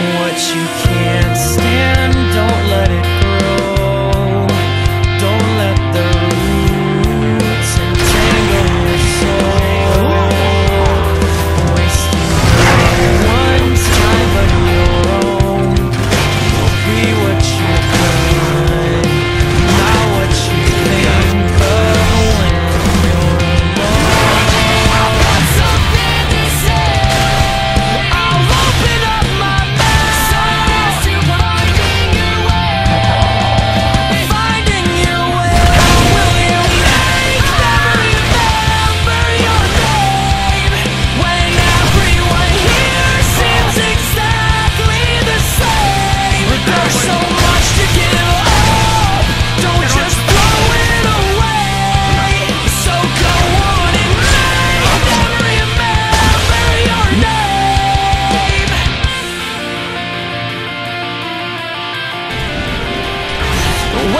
what you can't stand.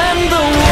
When the